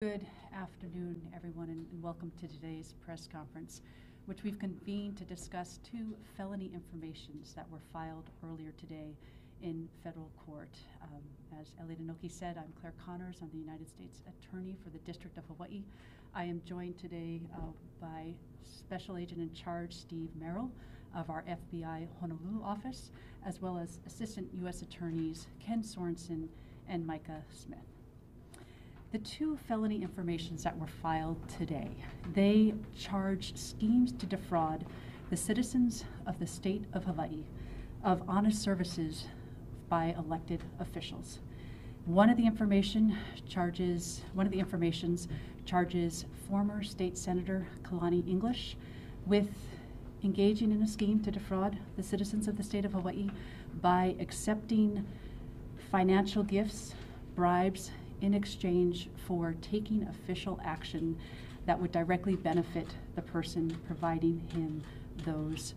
Good afternoon, everyone, and welcome to today's press conference, which we've convened to discuss two felony informations that were filed earlier today in federal court. Um, As Elliot Enoki said, I'm Clare Connors. I'm the United States Attorney for the District of Hawaii. I am joined today uh, by Special Agent in Charge Steve Merrill of our FBI Honolulu office, as well as Assistant U.S. Attorneys Ken Sorenson and Micah Smith. The two felony informations that were filed today, they charge schemes to defraud the citizens of the state of Hawaii of honest services by elected officials. One of the information charges, one of the informations charges former state senator Kalani English with engaging in a scheme to defraud the citizens of the state of Hawaii by accepting financial gifts, bribes, in exchange for taking official action that would directly benefit the person providing him those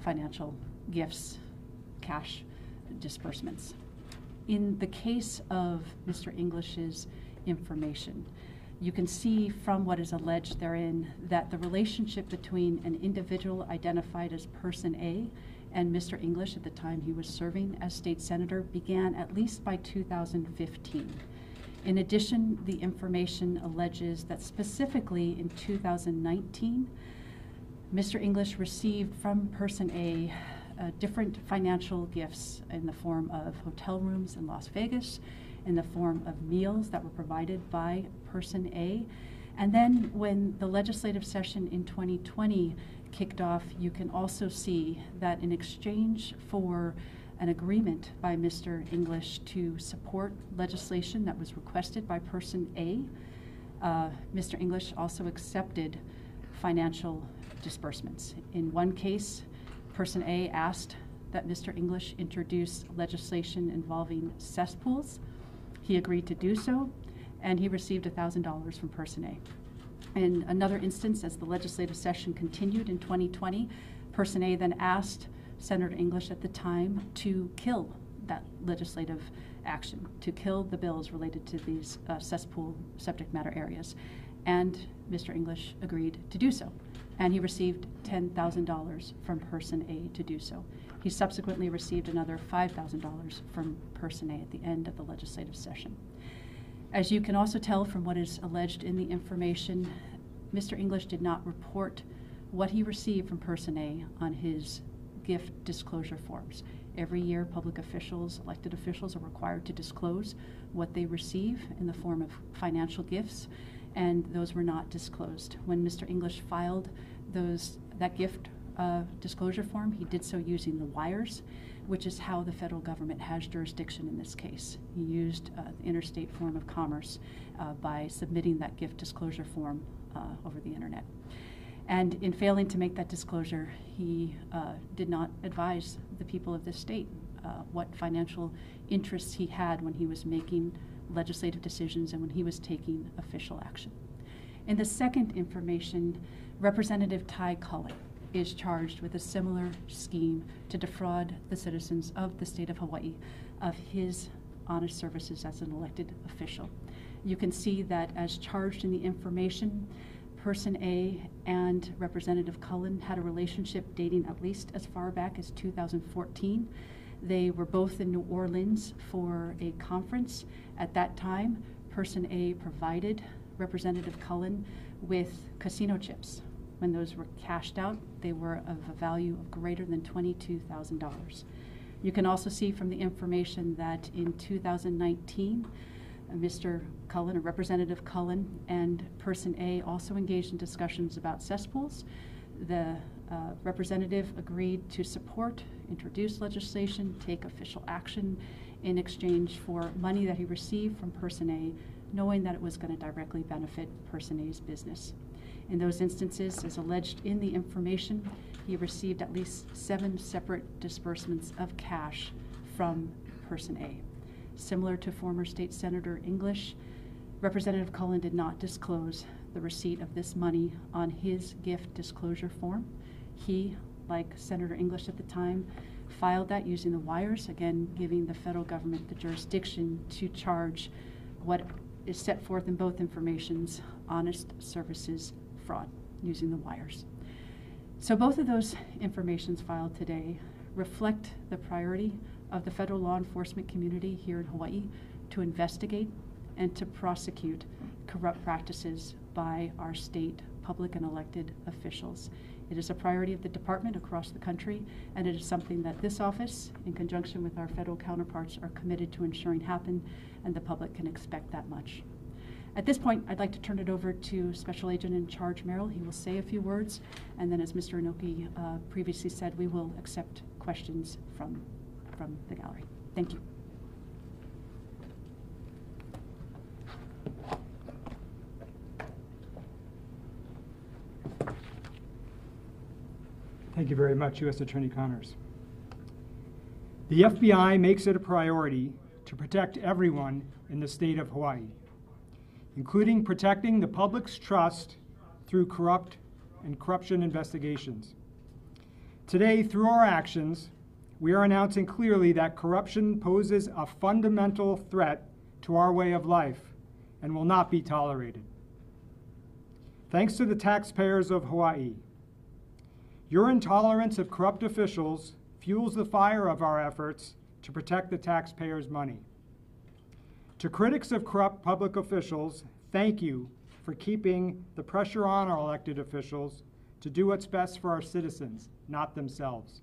financial gifts, cash disbursements. In the case of Mr. English's information, you can see from what is alleged therein that the relationship between an individual identified as person A and Mr. English at the time he was serving as state senator began at least by 2015. In addition, the information alleges that specifically in 2019, Mr. English received from person A uh, different financial gifts in the form of hotel rooms in Las Vegas, in the form of meals that were provided by person A. And then when the legislative session in 2020 kicked off, you can also see that in exchange for an agreement by Mr. English to support legislation that was requested by person A. Uh, Mr. English also accepted financial disbursements. In one case, person A asked that Mr. English introduce legislation involving cesspools. He agreed to do so, and he received $1,000 from person A. In another instance, as the legislative session continued in 2020, person A then asked Senator English at the time to kill that legislative action, to kill the bills related to these uh, cesspool subject matter areas. And Mr. English agreed to do so. And he received $10,000 from person A to do so. He subsequently received another $5,000 from person A at the end of the legislative session. As you can also tell from what is alleged in the information, Mr. English did not report what he received from person A on his gift disclosure forms. Every year, public officials, elected officials, are required to disclose what they receive in the form of financial gifts, and those were not disclosed. When Mr. English filed those that gift uh, disclosure form, he did so using the wires, which is how the federal government has jurisdiction in this case. He used uh, the interstate form of commerce uh, by submitting that gift disclosure form uh, over the internet. And in failing to make that disclosure, he uh, did not advise the people of this state uh, what financial interests he had when he was making legislative decisions and when he was taking official action. In the second information, Representative Ty Cullen is charged with a similar scheme to defraud the citizens of the state of Hawaii of his honest services as an elected official. You can see that as charged in the information, Person A and Representative Cullen had a relationship dating at least as far back as 2014. They were both in New Orleans for a conference. At that time, Person A provided Representative Cullen with casino chips. When those were cashed out, they were of a value of greater than $22,000. You can also see from the information that in 2019, uh, Mr. Cullen, or Representative Cullen, and Person A also engaged in discussions about cesspools. The uh, representative agreed to support, introduce legislation, take official action in exchange for money that he received from Person A, knowing that it was going to directly benefit Person A's business. In those instances, as alleged in the information, he received at least seven separate disbursements of cash from Person A. Similar to former State Senator English, Representative Cullen did not disclose the receipt of this money on his gift disclosure form. He, like Senator English at the time, filed that using the wires, again, giving the federal government the jurisdiction to charge what is set forth in both informations, honest services, fraud, using the wires. So both of those informations filed today reflect the priority of the federal law enforcement community here in Hawaii to investigate and to prosecute corrupt practices by our state public and elected officials. It is a priority of the department across the country, and it is something that this office, in conjunction with our federal counterparts, are committed to ensuring happen, and the public can expect that much. At this point, I'd like to turn it over to Special Agent in Charge Merrill. He will say a few words, and then, as Mr. Enoki uh, previously said, we will accept questions from, from the gallery. Thank you. Thank you very much, U.S. Attorney Connors. The FBI makes it a priority to protect everyone in the state of Hawaii, including protecting the public's trust through corrupt and corruption investigations. Today, through our actions, we are announcing clearly that corruption poses a fundamental threat to our way of life and will not be tolerated. Thanks to the taxpayers of Hawaii, your intolerance of corrupt officials fuels the fire of our efforts to protect the taxpayers' money. To critics of corrupt public officials, thank you for keeping the pressure on our elected officials to do what's best for our citizens, not themselves.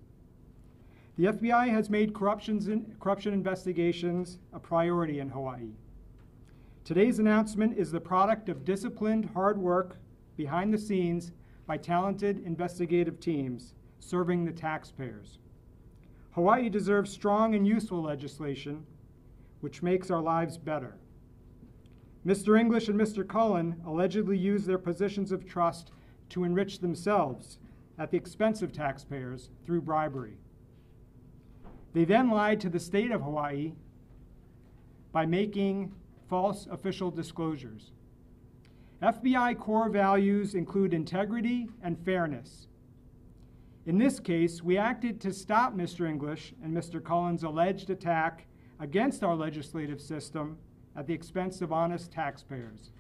The FBI has made corruption investigations a priority in Hawaii. Today's announcement is the product of disciplined hard work behind the scenes by talented investigative teams serving the taxpayers. Hawaii deserves strong and useful legislation which makes our lives better. Mr. English and Mr. Cullen allegedly used their positions of trust to enrich themselves at the expense of taxpayers through bribery. They then lied to the state of Hawaii by making false official disclosures. FBI core values include integrity and fairness. In this case, we acted to stop Mr. English and Mr. Cullen's alleged attack against our legislative system at the expense of honest taxpayers.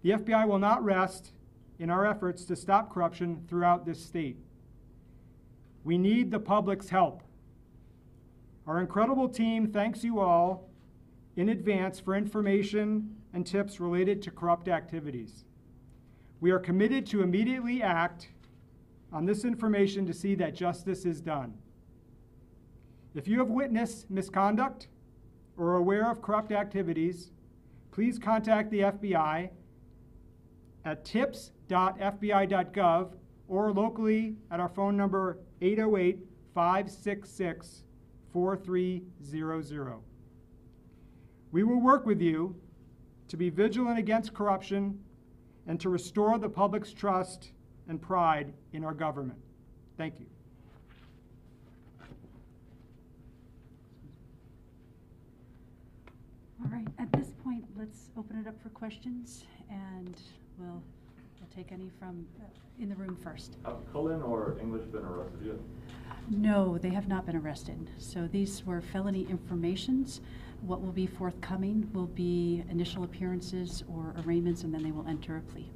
The FBI will not rest in our efforts to stop corruption throughout this state. We need the public's help. Our incredible team thanks you all in advance for information and tips related to corrupt activities. We are committed to immediately act on this information to see that justice is done. If you have witnessed misconduct or are aware of corrupt activities, please contact the FBI at tips.fbi.gov or locally at our phone number 808 566 4300. We will work with you to be vigilant against corruption and to restore the public's trust and pride in our government. Thank you. All right, at this point, let's open it up for questions, and we'll, we'll take any from, uh, in the room first. Have Cullen or English been arrested yet? No, they have not been arrested. So these were felony informations. What will be forthcoming will be initial appearances or arraignments, and then they will enter a plea.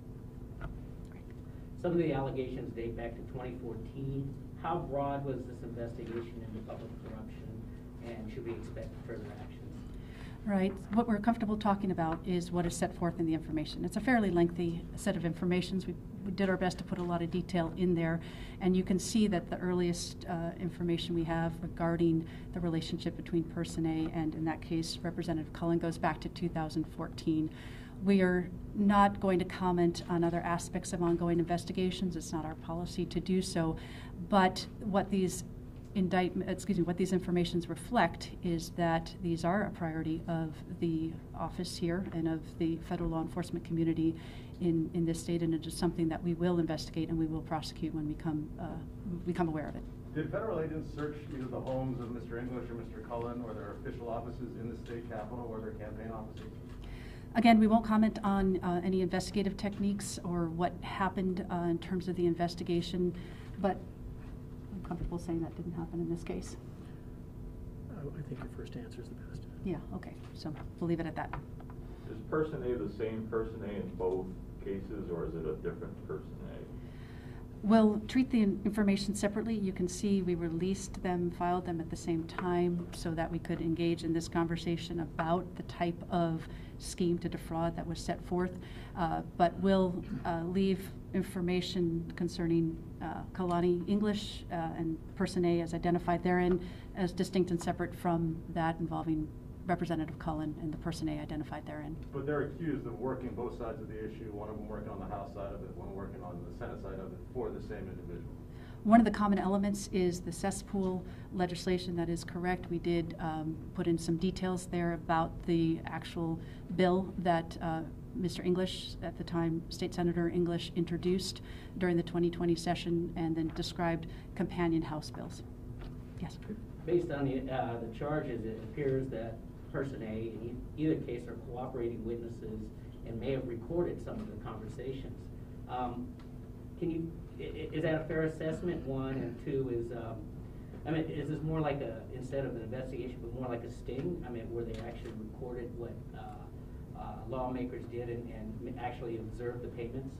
Some of the allegations date back to 2014. How broad was this investigation into public corruption, and should we expect further actions? Right. What we're comfortable talking about is what is set forth in the information. It's a fairly lengthy set of informations. We, we did our best to put a lot of detail in there, and you can see that the earliest uh, information we have regarding the relationship between Person A and, in that case, Representative Cullen goes back to 2014. We are not going to comment on other aspects of ongoing investigations. It's not our policy to do so. But what these indictment, excuse me, what these informations reflect is that these are a priority of the office here and of the federal law enforcement community in, in this state, and it is something that we will investigate and we will prosecute when we come, uh, become aware of it. Did federal agents search either the homes of Mr. English or Mr. Cullen or their official offices in the state capitol or their campaign offices? Again, we won't comment on uh, any investigative techniques or what happened uh, in terms of the investigation, but comfortable saying that didn't happen in this case. I I think your first answer is the best. Yeah, okay, so we'll leave it at that. Is person A the same person A in both cases, or is it a different person A? We'll treat the in- information separately. You can see we released them, filed them at the same time so that we could engage in this conversation about the type of scheme to defraud that was set forth. Uh, But we'll uh, leave information concerning uh, Kalani English uh, and Person A as identified therein as distinct and separate from that involving Representative Cullen and the Person A identified therein. But they're accused of working both sides of the issue, one of them working on the House side of it, one working on the Senate side of it for the same individual. One of the common elements is the cesspool legislation. That is correct. We did um, put in some details there about the actual bill that uh, Mr. English, at the time State Senator English, introduced during the 2020 session and then described companion House bills. Yes. Based on the, uh, the charges, it appears that person A, in either case, are cooperating witnesses and may have recorded some of the conversations. Um, Can you, is that a fair assessment, one, and two is, um, I mean, is this more like a, instead of an investigation, but more like a sting? I mean, where they actually recorded what, uh, lawmakers did and, and actually observed the payments?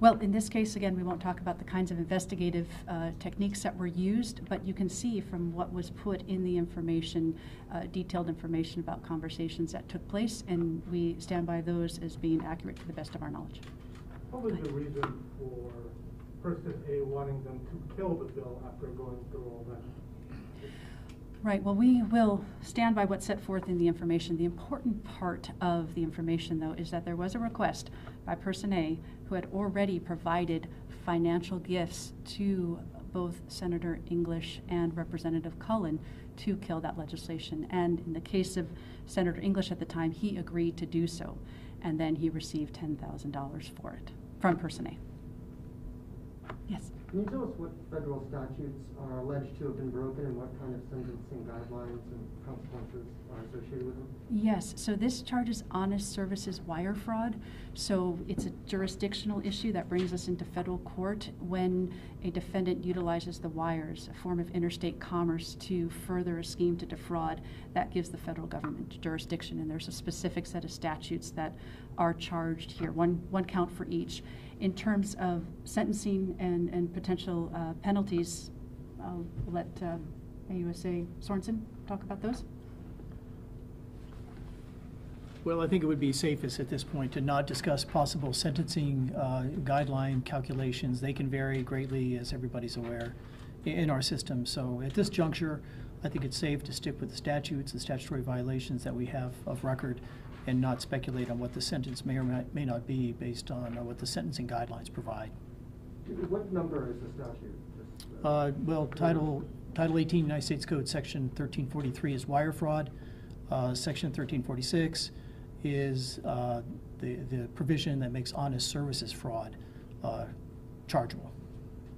Well, in this case, again, we won't talk about the kinds of investigative uh, techniques that were used, but you can see from what was put in the information, uh, detailed information about conversations that took place, and we stand by those as being accurate to the best of our knowledge. What was the reason for person A wanting them to kill the bill after going through all that? Right, well, we will stand by what's set forth in the information. The important part of the information, though, is that there was a request by Person A who had already provided financial gifts to both Senator English and Representative Cullen to kill that legislation. And in the case of Senator English at the time, he agreed to do so. And then he received $10,000 for it from Person A. Yes. Can you tell us what federal statutes are alleged to have been broken and what kind of sentencing guidelines and consequences are associated with them? Yes, so this charges honest services wire fraud. So it's a jurisdictional issue that brings us into federal court when a defendant utilizes the wires, a form of interstate commerce, to further a scheme to defraud. That gives the federal government jurisdiction, and there's a specific set of statutes that are charged here, one, one count for each. In terms of sentencing and, and potential uh, penalties, I'll let uh, AUSA Sorenson talk about those. Well, I think it would be safest at this point to not discuss possible sentencing uh, guideline calculations. They can vary greatly, as everybody's aware, in our system. So at this juncture, I think it's safe to stick with the statutes, the statutory violations that we have of record, and not speculate on what the sentence may or may may not be based on uh, what the sentencing guidelines provide. What number is the statute? Just, Uh, Well, Title, Title 18 United States Code, Section 1343 is wire fraud. Uh, Section 1346 is uh, the, the provision that makes honest services fraud uh, chargeable.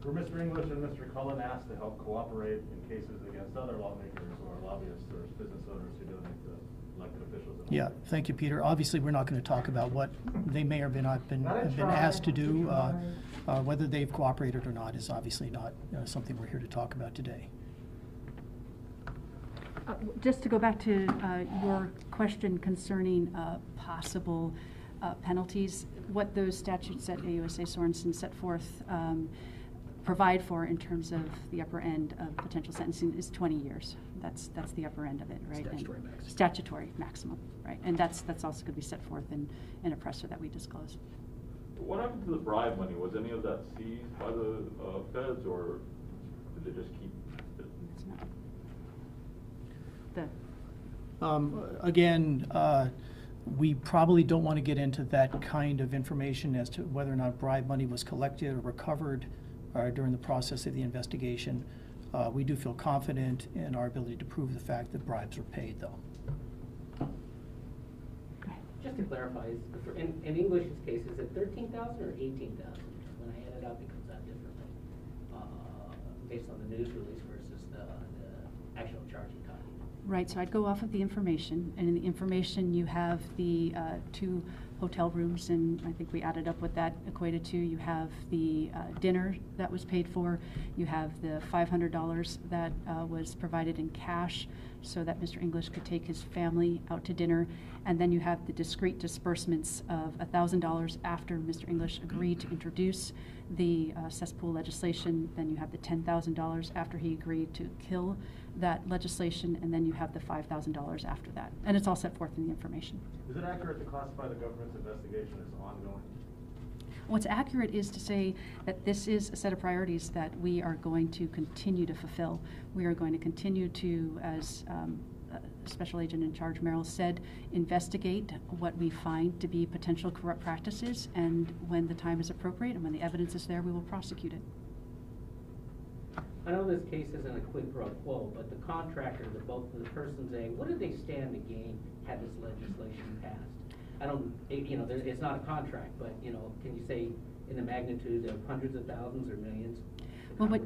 Were Mr. English and Mr. Cullen asked to help cooperate in cases against other lawmakers or lobbyists or business owners who donate to elected officials? in Yeah, Hawaii? thank you, Peter. Obviously, we're not going to talk about what they may or may not been, have been asked to do. Uh, uh, Whether they've cooperated or not is obviously not uh, something we're here to talk about today. Uh, Just to go back to uh, your question concerning uh, possible uh, penalties, what those statutes at AUSA Sorenson set forth um, provide for in terms of the upper end of potential sentencing is 20 years. That's, that's the upper end of it, right? And Statutory maximum. Statutory maximum, right? And that's, that's also going to be set forth in, in a presser that we disclose. What happened to the bribe money? Was any of that seized by the uh, feds, or did they just keep it? It's not- The, Um, Again, uh, we probably don't want to get into that kind of information as to whether or not bribe money was collected or recovered uh, during the process of the investigation. Uh, We do feel confident in our ability to prove the fact that bribes were paid, though. Just to clarify, is, in, in English's case, is it thirteen thousand or eighteen thousand? When I add it up, it comes out differently, uh, based on the news release versus the, the actual charging copy. Right, so I'd go off of the information, and in the information, you have the uh, two hotel rooms, and I think we added up what that equated to. You have the uh, dinner that was paid for, you have the $500 that uh, was provided in cash so that Mr. English could take his family out to dinner. And then you have the discrete disbursements of $1,000 after Mr. English agreed to introduce the uh, cesspool legislation. Then you have the $10,000 after he agreed to kill that legislation, and then you have the $5,000 after that. And it's all set forth in the information. Is it accurate to classify the government's investigation as ongoing? What's accurate is to say that this is a set of priorities that we are going to continue to fulfill. We are going to continue to, as um, Special Agent in Charge Merrill said, investigate what we find to be potential corrupt practices, and when the time is appropriate and when the evidence is there, we will prosecute it. I know this case isn't a quid pro quo, but the contractor, the both of the persons A, what did they stand to gain had this legislation passed? I don't, it- you know, there, it's not a contract, but, you know, can you say in the magnitude of hundreds of thousands or millions? Well, what-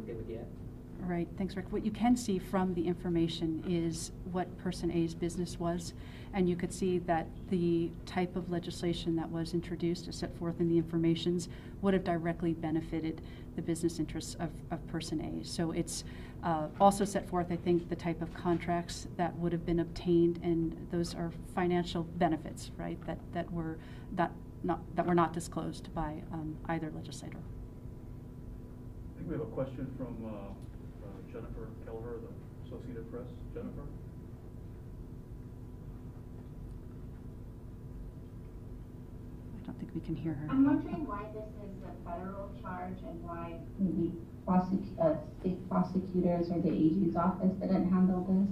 Right, thanks, Rick. What you can see from the information is what person A's business was, and you could see that the type of legislation that was introduced, as set forth in the informations, would have directly benefited the business interests of, of person A. So it's uh, also set forth, I think, the type of contracts that would have been obtained, and those are financial benefits, right, that, that were not, not, that were not disclosed by um, either legislator. I think we have a question from uh, Jennifer Kelleher, the Associated Press. Jennifer? I don't think we can hear her. I'm wondering why this is a federal charge and why maybe prosec- uh, state prosecutors or the AG's office didn't handle this?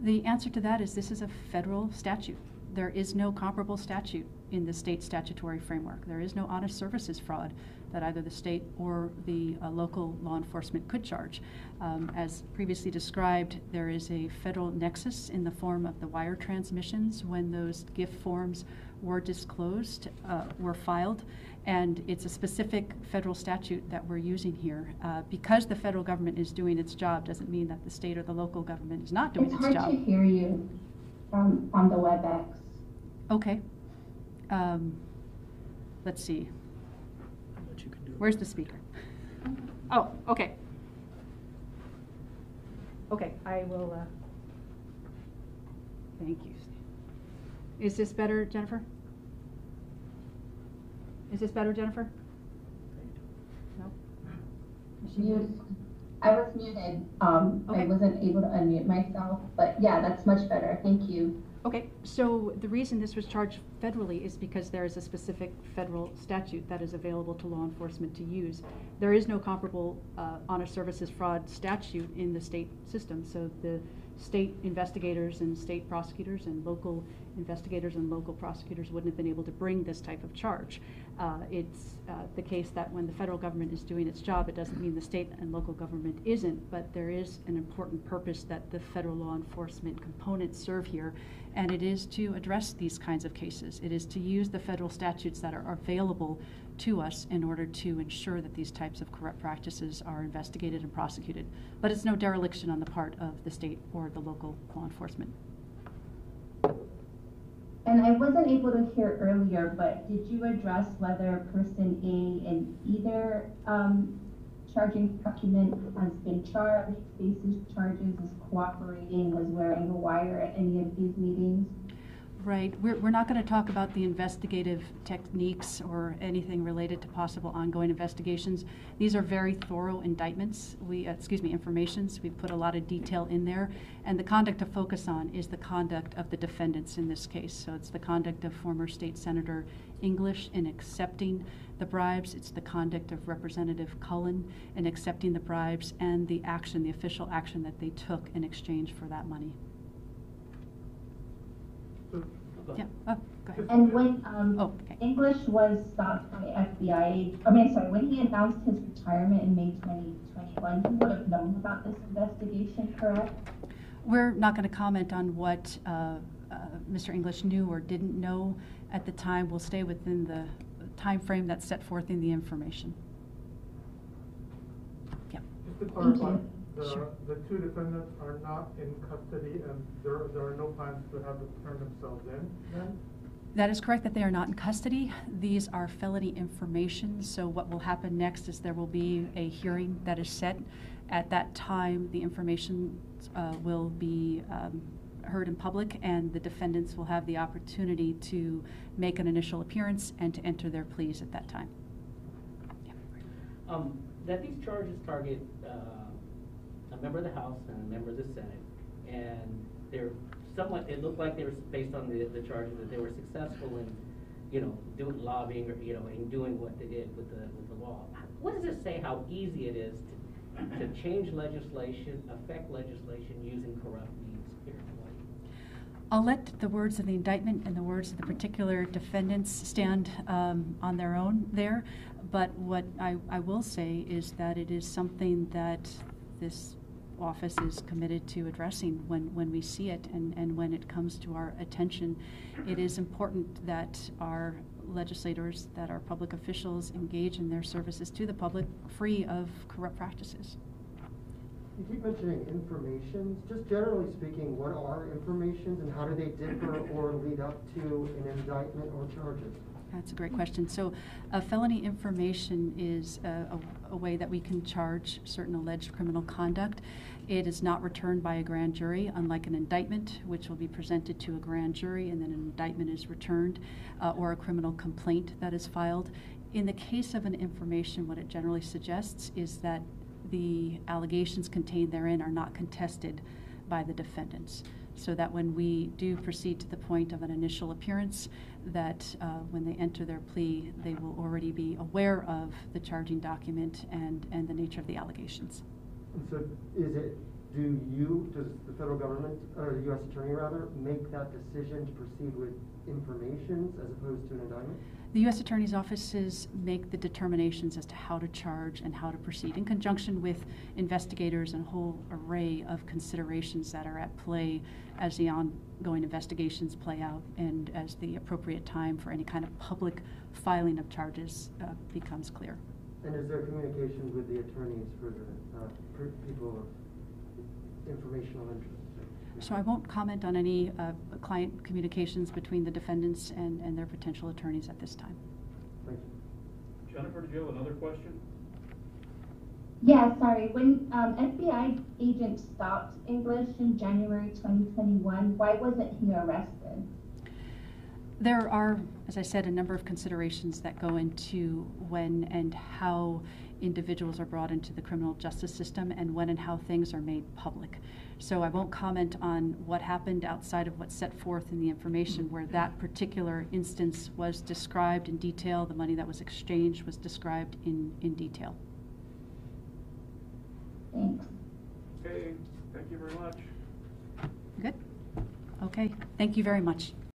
The answer to that is this is a federal statute. There is no comparable statute in the state statutory framework. There is no honest services fraud that either the state or the uh, local law enforcement could charge. Um, as previously described, there is a federal nexus in the form of the wire transmissions when those gift forms were disclosed, uh, were filed, and it's a specific federal statute that we're using here. Uh, because the federal government is doing its job doesn't mean that the state or the local government is not doing It's its hard job. to hear you um, on the WebEx. Okay. Um, let's see. But you can do it. Where's the speaker? Oh, okay. Okay, I will, uh, thank you. Is this better, Jennifer? Is this better, Jennifer? No? Is she Mute. I was muted. Um, Okay. I wasn't able to unmute myself, but yeah, that's much better. Thank you. Okay, so the reason this was charged federally is because there is a specific federal statute that is available to law enforcement to use. There is no comparable uh, honest services fraud statute in the state system, so the state investigators and state prosecutors and local investigators and local prosecutors wouldn't have been able to bring this type of charge. Uh, It's uh, the case that when the federal government is doing its job, it doesn't mean the state and local government isn't, but there is an important purpose that the federal law enforcement components serve here, and it is to address these kinds of cases. It is to use the federal statutes that are available to us in order to ensure that these types of corrupt practices are investigated and prosecuted. But it's no dereliction on the part of the state or the local law enforcement. And I wasn't able to hear earlier, but did you address whether person A in either um, charging document has been charged, faces charges, is cooperating, was wearing a wire at any of these meetings? Right, we're, we're not going to talk about the investigative techniques or anything related to possible ongoing investigations. These are very thorough indictments, we, uh, excuse me, informations. We've put a lot of detail in there. And the conduct to focus on is the conduct of the defendants in this case. So it's the conduct of former State Senator English in accepting the bribes. It's the conduct of Representative Cullen in accepting the bribes and the action, the official action that they took in exchange for that money. So, Yeah, oh, go ahead. And when um, Oh, okay. English was stopped by FBI, I mean, sorry, when he announced his retirement in May 2021, he would have known about this investigation, correct? We're not going to comment on what uh, uh, Mr. English knew or didn't know at the time. We'll stay within the time frame that's set forth in the information. Yeah. Just to Thank clarify, you. The, Sure. the two defendants are not in custody and there, there are no plans to have them turn themselves in then? That is correct that they are not in custody. These are felony information, so what will happen next is there will be a hearing that is set. At that time, the information uh, will be um, heard in public, and the defendants will have the opportunity to make an initial appearance and to enter their pleas at that time. Um, that these charges target, uh, a member of the House and a member of the Senate, and they're somewhat, it looked like they were, based on the, the charges, that they were successful in, you know, doing lobbying or, you know, in doing what they did with the, with the law. What does it say how easy it is to, to change legislation, affect legislation using corrupt means here in? I'll let the words of the indictment and the words of the particular defendants stand um, on their own there. But what I, I will say is that it is something that this office is committed to addressing when, when we see it and, and when it comes to our attention. It is important that our legislators, that our public officials engage in their services to the public free of corrupt practices. You keep mentioning informations. Just generally speaking, what are informations and how do they differ or lead up to an indictment or charges? That's a great question. So, uh, felony information is a, a, a, way that we can charge certain alleged criminal conduct. It is not returned by a grand jury, unlike an indictment, which will be presented to a grand jury and then an indictment is returned, uh, or a criminal complaint that is filed. In the case of an information, what it generally suggests is that the allegations contained therein are not contested by the defendants so that when we do proceed to the point of an initial appearance, that uh, when they enter their plea, they will already be aware of the charging document and, and the nature of the allegations. So is it, do you, does the federal government, or the U.S. Attorney rather, make that decision to proceed with informations as opposed to an indictment? The U.S. Attorney's offices make the determinations as to how to charge and how to proceed in conjunction with investigators and a whole array of considerations that are at play as the ongoing investigations play out and as the appropriate time for any kind of public filing of charges uh, becomes clear. And is there communication with the attorneys for the uh, for people of informational interest? So I won't comment on any uh, client communications between the defendants and, and their potential attorneys at this time. Thank you. Jennifer, did you have another question? Yeah, sorry. When um, FBI agent stopped English in January 2021, why wasn't he arrested? There are, as I said, a number of considerations that go into when and how individuals are brought into the criminal justice system and when and how things are made public. So I won't comment on what happened outside of what's set forth in the information where that particular instance was described in detail, the money that was exchanged was described in, in detail. Thanks. Okay, thank you very much. Good? Okay, thank you very much.